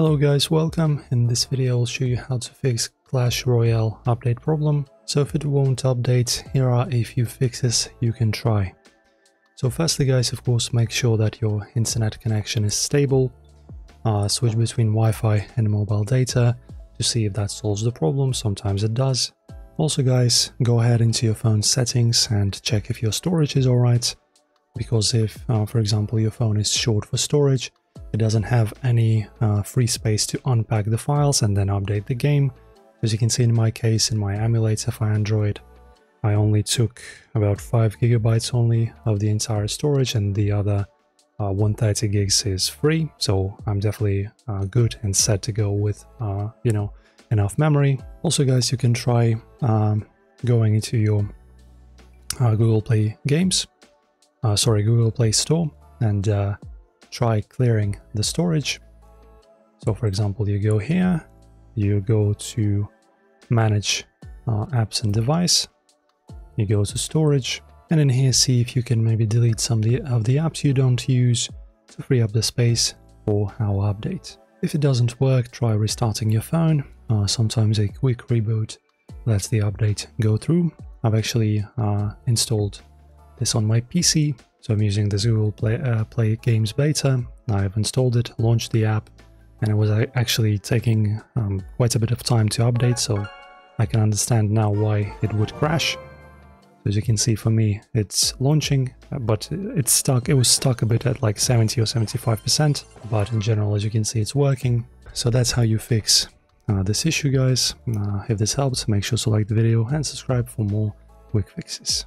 Hello guys, welcome. In this video I'll show you how to fix Clash Royale update problem. So if it won't update, here are a few fixes you can try. So firstly guys, of course, make sure that your internet connection is stable. Uh, switch between Wi-Fi and mobile data to see if that solves the problem, sometimes it does. Also guys, go ahead into your phone settings and check if your storage is alright. Because if, uh, for example, your phone is short for storage, it doesn't have any uh, free space to unpack the files and then update the game. As you can see in my case, in my emulator for Android, I only took about 5 gigabytes only of the entire storage and the other uh, 130 gigs is free. So I'm definitely uh, good and set to go with, uh, you know, enough memory. Also guys, you can try um, going into your uh, Google Play games, uh, sorry, Google Play Store and try clearing the storage. So for example, you go here, you go to manage uh, apps and device, you go to storage, and in here see if you can maybe delete some of the, apps you don't use to free up the space for our update. If it doesn't work, try restarting your phone. Uh, sometimes a quick reboot lets the update go through. I've actually uh, installed this on my PC so I'm using this Google Play, uh, Play Games beta. I've installed it, launched the app, and it was actually taking um, quite a bit of time to update, so I can understand now why it would crash. As you can see for me, it's launching, but it's stuck. It was stuck a bit at like 70 or 75%, but in general, as you can see, it's working. So that's how you fix uh, this issue, guys. Uh, if this helps, make sure to like the video and subscribe for more quick fixes.